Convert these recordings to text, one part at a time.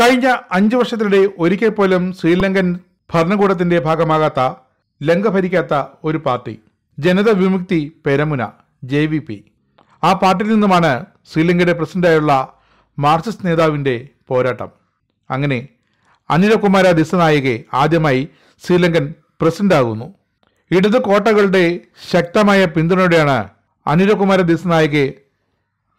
കഴിഞ്ഞ അഞ്ചു വർഷത്തിനിടെ ഒരിക്കൽ പോലും ശ്രീലങ്കൻ ഭരണകൂടത്തിന്റെ ഭാഗമാകാത്ത ലങ്ക ഭരിക്കാത്ത ഒരു party. Janatha Vimukthi Peramuna J V P. ആ പാർട്ടിയിൽ നിന്നുമാണ് ശ്രീലങ്കയുടെ പ്രസിഡന്റായുള്ള മാർക്സിസ്റ്റ് നേതാവിന്റെ പോരാട്ടം. അങ്ങനെ അനിലകുമാര ദിസനായകെ ആദ്യമായി ശ്രീലങ്കൻ പ്രസിഡന്റാകുന്നു. ഇടതു കോട്ടകളുടെ ശക്തമായ പിന്തുണയോടെയാണ് അനിലകുമാര ദിസനായകെ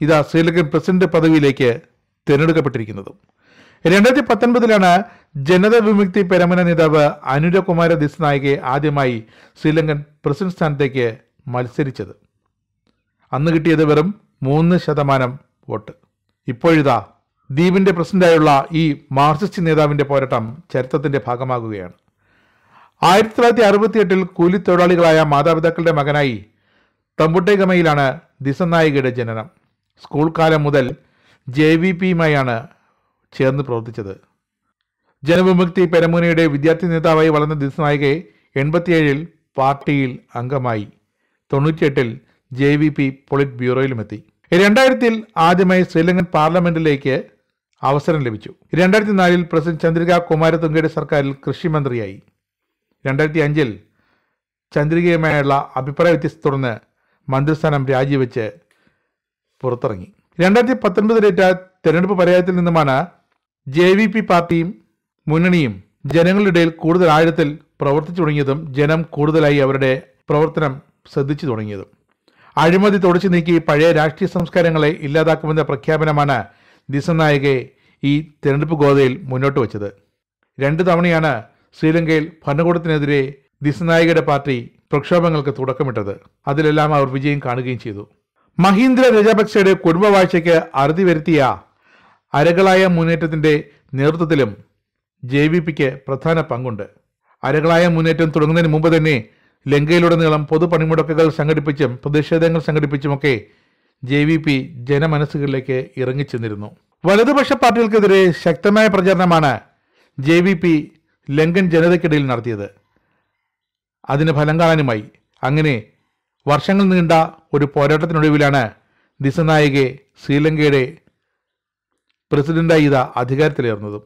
ഇതാ ശ്രീലങ്കൻ പ്രസിഡന്റ് പദവിയിലേക്ക് തിരഞ്ഞെടുക്കപ്പെട്ടിരിക്കുന്നത്. രണ്ടായിരത്തി പത്തൊൻപതിലാണ് ജനത വിമുക്തി പെരമന നേതാവ് അനുരകുമാര ദിസ്നായികെ ആദ്യമായി ശ്രീലങ്കൻ പ്രസിഡന്റ് സ്ഥാനത്തേക്ക് മത്സരിച്ചത്. അന്ന് കിട്ടിയത് വെറും മൂന്ന് ശതമാനം വോട്ട്. ഇപ്പോഴിതാ ദ്വീപിന്റെ പ്രസിഡന്റായുള്ള ഈ മാർക്സിസ്റ്റ് നേതാവിന്റെ പോരാട്ടം ചരിത്രത്തിന്റെ ഭാഗമാകുകയാണ്. ആയിരത്തി തൊള്ളായിരത്തി അറുപത്തിയെട്ടിൽ കൂലിത്തൊഴിലാളികളായ മാതാപിതാക്കളുടെ മകനായി തമ്പുട്ടേഗമയിലാണ് ദിസനായികയുടെ ജനനം. സ്കൂൾ കാലം മുതൽ ജെ വി പിയുമായാണ് ചേർന്ന് പ്രവർത്തിച്ചത്. ജനവിമുക്തി പെരമുനയുടെ വിദ്യാർത്ഥി നേതാവായി വളർന്ന ദിസനായികെ എൺപത്തിയേഴിൽ പാർട്ടിയിൽ അംഗമായി തൊണ്ണൂറ്റിയെട്ടിൽ ജെ വി പി പൊളിറ്റ് ബ്യൂറോയിലുമെത്തി രണ്ടായിരത്തിൽ ആദ്യമായി ശ്രീലങ്കൻ പാർലമെന്റിലേക്ക് അവസരം ലഭിച്ചു. രണ്ടായിരത്തി നാലിൽ പ്രസിഡന്റ് ചന്ദ്രിക കുമാരതുംഗയുടെ സർക്കാരിൽ കൃഷിമന്ത്രിയായി. രണ്ടായിരത്തി അഞ്ചിൽ ചന്ദ്രികയുമായുള്ള അഭിപ്രായ വ്യത്യസ്തത്തെ തുടർന്ന് മന്ത്രിസ്ഥാനം രാജിവെച്ച് പുറത്തിറങ്ങി. രണ്ടായിരത്തി പത്തൊൻപതിലേറ്റ തെരഞ്ഞെടുപ്പ് പരാജയത്തിൽ നിന്നുമാണ് ജെ വി പി പാർട്ടിയും മുന്നണിയും ജനങ്ങളുടെ കൂടുതൽ ആഴത്തിൽ പ്രവർത്തിച്ചു തുടങ്ങിയതും ജനം കൂടുതലായി അവരുടെ പ്രവർത്തനം ശ്രദ്ധിച്ചു തുടങ്ങിയതും. അഴിമതി തുടച്ചു നീക്കി പഴയ രാഷ്ട്രീയ സംസ്കാരങ്ങളെ ഇല്ലാതാക്കുമെന്ന പ്രഖ്യാപനമാണ് ദിസനായകെ ഈ തിരഞ്ഞെടുപ്പ് ഗോതയിൽ മുന്നോട്ട് വച്ചത്. രണ്ട് തവണയാണ് ശ്രീലങ്കയിൽ ഭരണകൂടത്തിനെതിരെ ദിസനായകയുടെ പാർട്ടി പ്രക്ഷോഭങ്ങൾക്ക് തുടക്കമിട്ടത്. അതിലെല്ലാം അവർ വിജയം കാണുകയും ചെയ്തു. മഹീന്ദ്ര രജപക്സെയുടെ കുടുംബവാഴ്ചയ്ക്ക് അറുതി വരുത്തിയ അരകളായ മുന്നേറ്റത്തിന്റെ നേതൃത്വത്തിലും ജെ വി പിക്ക് പ്രധാന പങ്കുണ്ട്. അരകളായ മുന്നേറ്റം തുടങ്ങുന്നതിന് മുമ്പ് തന്നെ ലങ്കയിലുടനീളം പൊതുപണിമുടക്കുകൾ സംഘടിപ്പിച്ചും പ്രതിഷേധങ്ങൾ സംഘടിപ്പിച്ചുമൊക്കെ ജെ വി പി ജനമനസ്സുകളിലേക്ക് ഇറങ്ങിച്ചെന്നിരുന്നു. വലതുപക്ഷ പാർട്ടികൾക്കെതിരെ ശക്തമായ പ്രചാരണമാണ് ജെ വി പി ലങ്കൻ ജനതയ്ക്കിടയിൽ നടത്തിയത്. അതിന് ഫലം കാണാനുമായി അങ്ങനെ വർഷങ്ങൾ നീണ്ട ഒരു പോരാട്ടത്തിനൊടുവിലാണ് ദിസനായികെ ശ്രീലങ്കയുടെ പ്രസിഡന്റായി ഇതാ അധികാരത്തിലേറുന്നതും